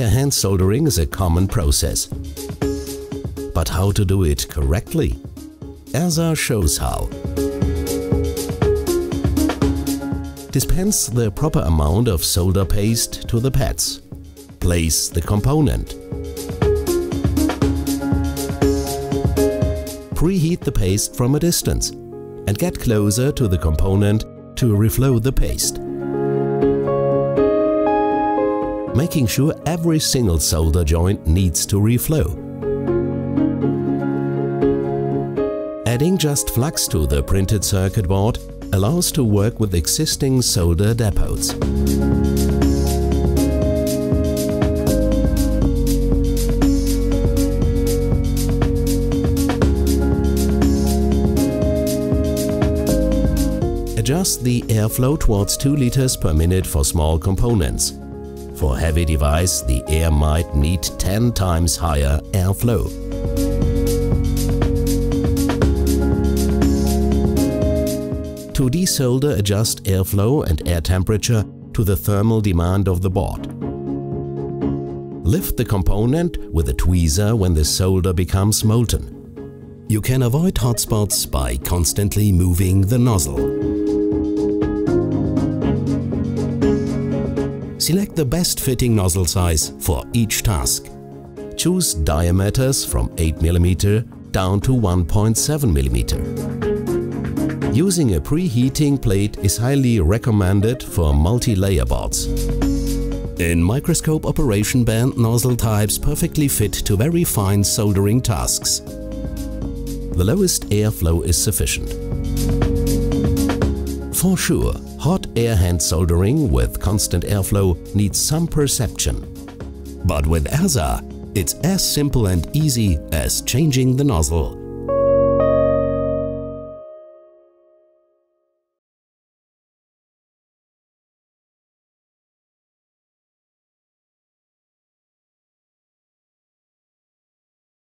air hand soldering is a common process. But how to do it correctly? ERSA shows how. Dispense the proper amount of solder paste to the pads. Place the component. Preheat the paste from a distance and get closer to the component to reflow the paste. Making sure every single solder joint needs to reflow. Adding just flux to the printed circuit board allows to work with existing solder depots. Adjust the airflow towards 2 liters per minute for small components. For heavy device, the air might need 10 times higher airflow. To desolder, adjust airflow and air temperature to the thermal demand of the board. Lift the component with a tweezer when the solder becomes molten. You can avoid hotspots by constantly moving the nozzle. Select the best fitting nozzle size for each task. Choose diameters from 8mm down to 1.7mm. Using a preheating plate is highly recommended for multi-layer boards. In microscope operation bent nozzle types perfectly fit to very fine soldering tasks. The lowest airflow is sufficient. For sure, hot air hand soldering with constant airflow needs some perception. But with ERSA, it's as simple and easy as changing the nozzle